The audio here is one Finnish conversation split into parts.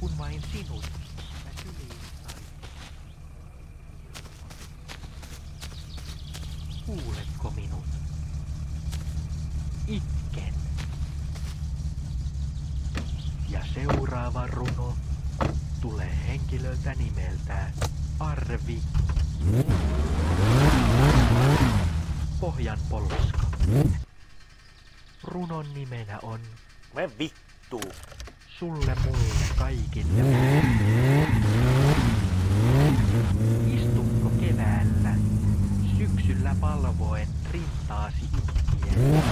kun vain sinut. Kuuletko minut? Itken. Ja seuraava runo tulee henkilöltä nimeltään Arvi. Pohjan polska. Runon nimenä on Me vittu. Sulle mulle kaikille. Istutko keväällä syksyllä palvoen rintaasi itkien?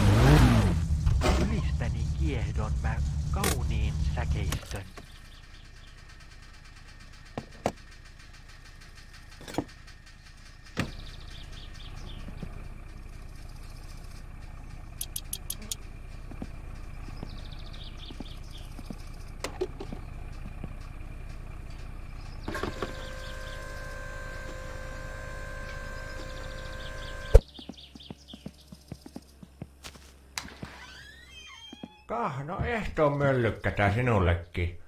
Ylistäni kiehdon mä kauniin säkeistön. Kah, no ehtoon möllykkätä sinullekin.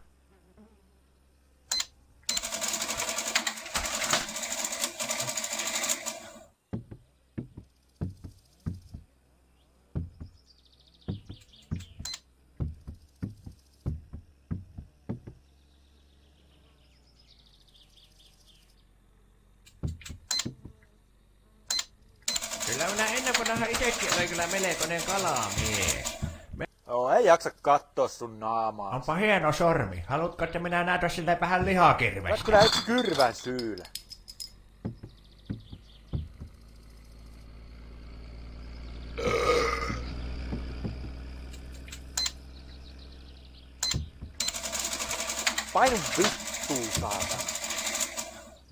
Kyllä minä ennen nähdä itekin oli kyllä melkoinen kalamies. Joo, ei jaksa katsoa sun naamaa. Onpa hieno sormi. Haluatko, että minä näytä siltä vähän lihakirvestä? Oot kyllä yksi kyrvän syylä. Painu vittuun, saatana.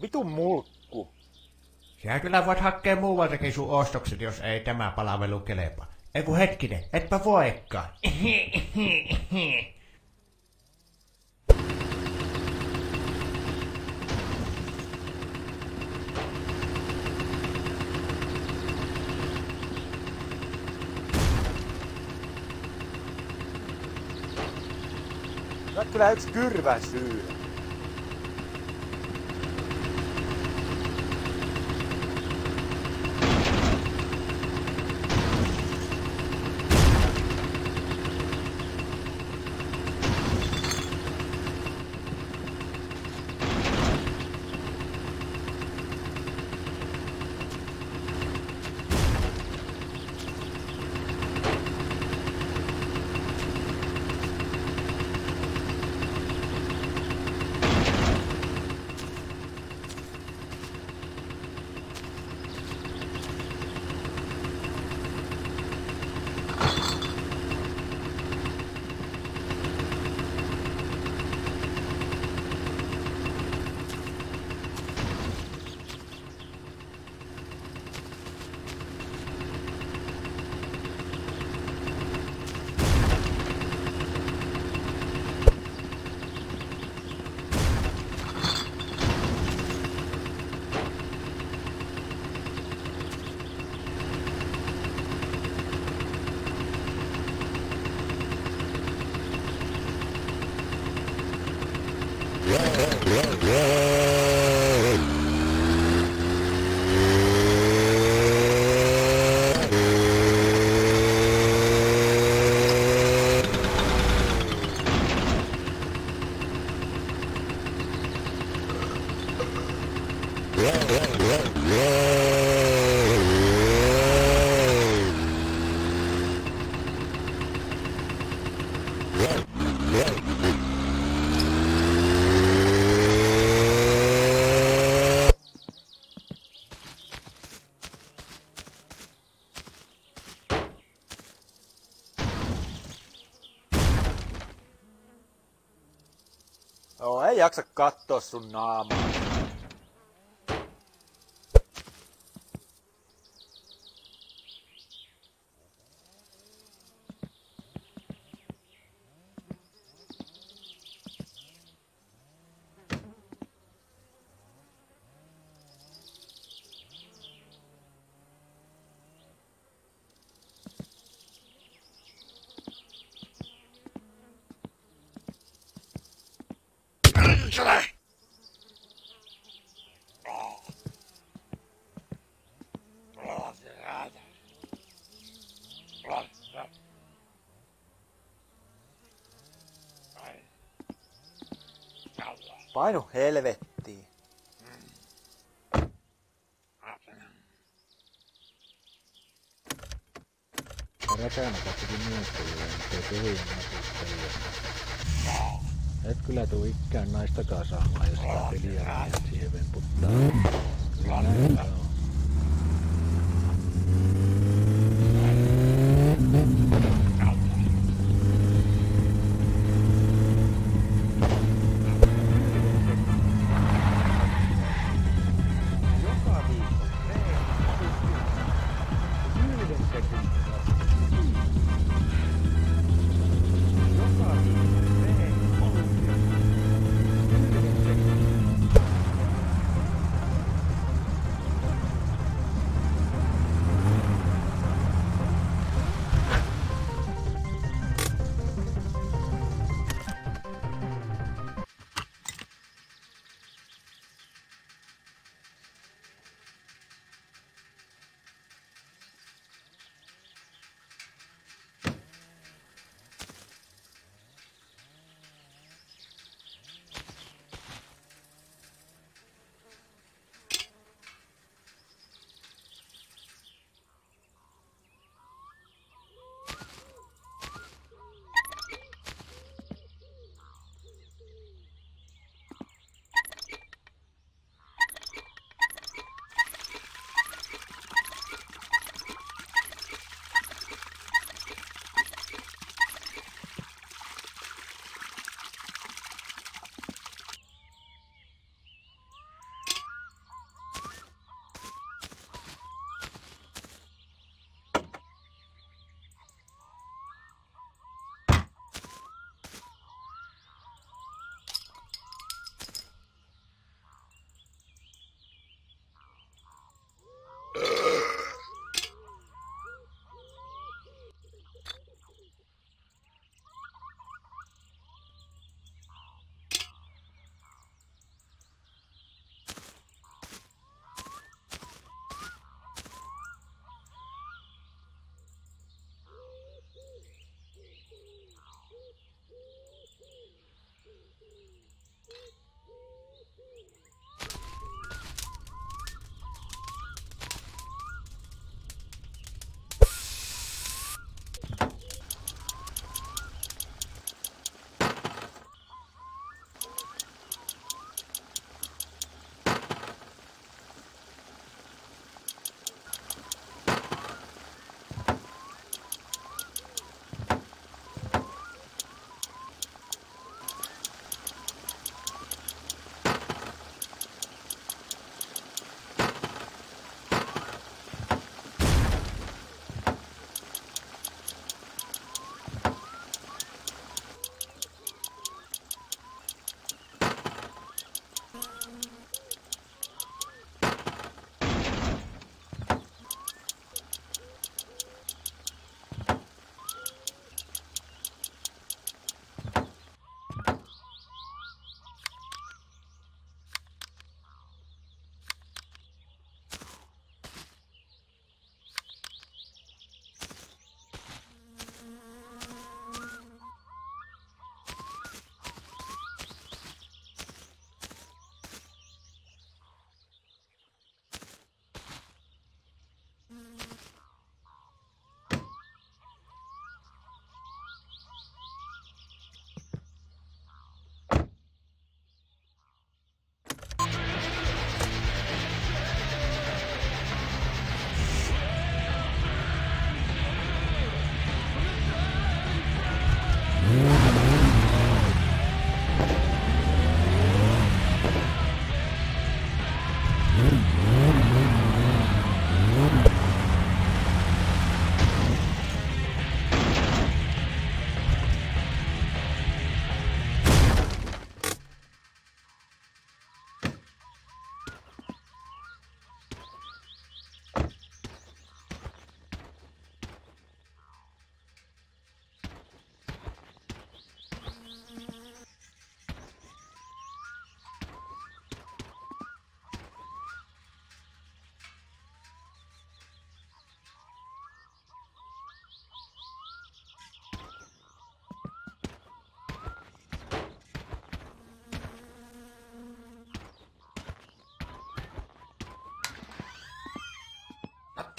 Vitun mulkku. Sä kyllä voit hakea muualtakin sun ostokset, jos ei tämä palvelu kelepa. Ei kun hetkinen, etpä voikaan. Oot kyllä yksi kyrvän syylä. Joo, ei jaksa katsoa sun naamaa. Saakeli! Painu helvettiin. Räkänä katsokin muuttelua, ettei puhujan nakuttelu. Et kyllä tuu ikkään naistakaan saamaan, jos sitä peliä siihen vemputtaa. Kyllä näin on.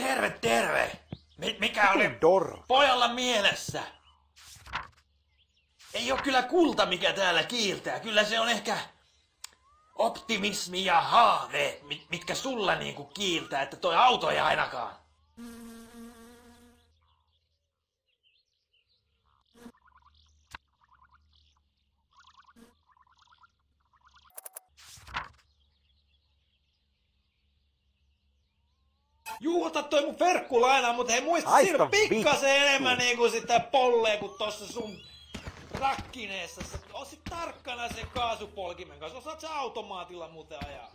Terve, terve! Mi- mikä oli Dor. pojalla mielessä? Ei ole kyllä kulta, mikä täällä kiiltää. Kyllä se on ehkä optimismi ja haave, mit- mitkä sulla niinku kiiltää, että toi auto ei ainakaan. Juu, ota toi mun ferkkulaina, mutta hei muista Haista siinä pikkasen enemmän niinku sitä pollee kuin tossa sun rakkineessa. Oot sit tarkkana sen kaasupolkimen kanssa. Osaat sä automaatilla muuten ajaa?